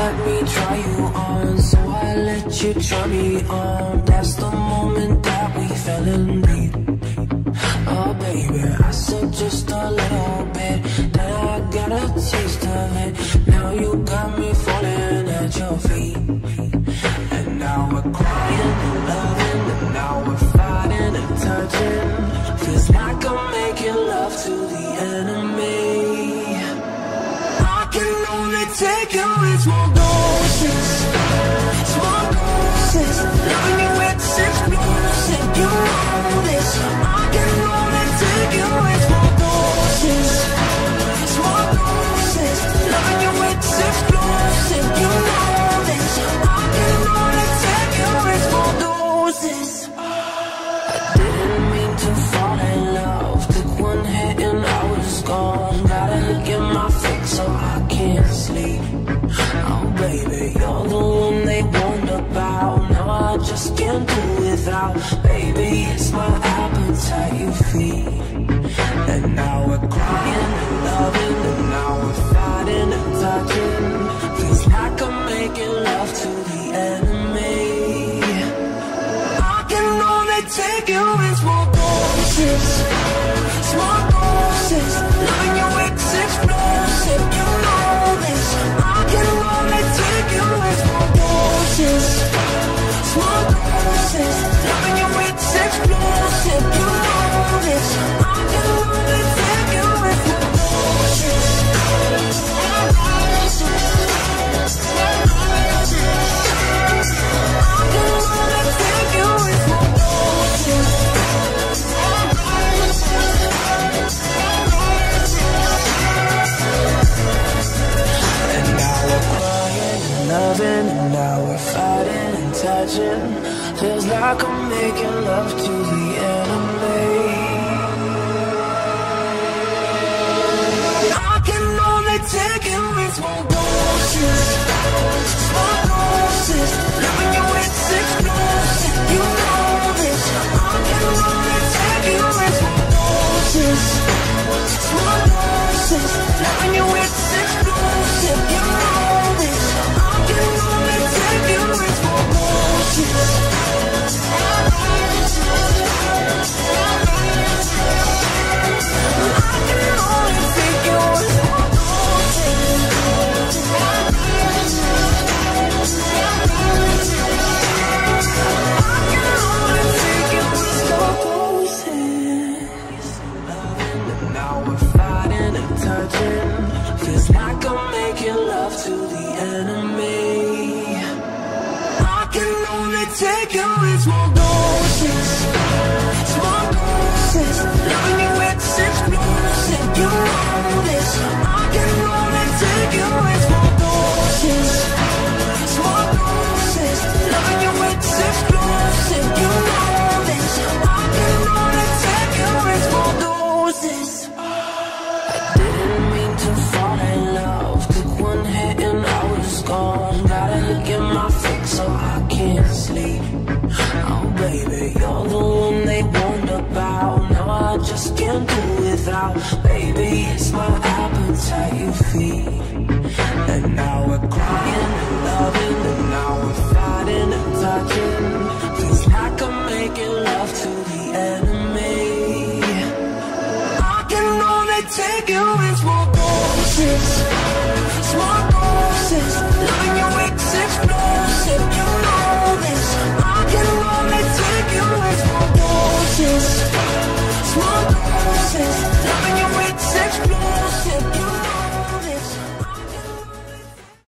let me try you on. So I let you try me on. That's the moment that we fell in deep Oh baby, I said just a little bit Then I got a taste of it. Now you got me falling at your feet. And now we're crying and loving. And now we're fighting and touching. Feels like I'm making love to the enemy. I can only take you just can't do without. Baby, it's my appetite you feed. And now we're crying and loving And now we're fighting and touching. Feels like I'm making love to the enemy. I can only take you in small doses. Small doses. Loving you it's explosive touching. Feels like I'm making love to the enemy fighting. Feels like Gotta get my fix so I can't sleep. Oh baby, you're the one they warned about. Now I just can't do without. Baby, it's my appetite you feed. And now we're crying and loving, and now we're fighting and touching. Feels like I'm making love to the enemy. I can only take you in small doses